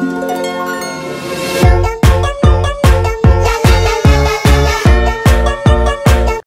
Thank you.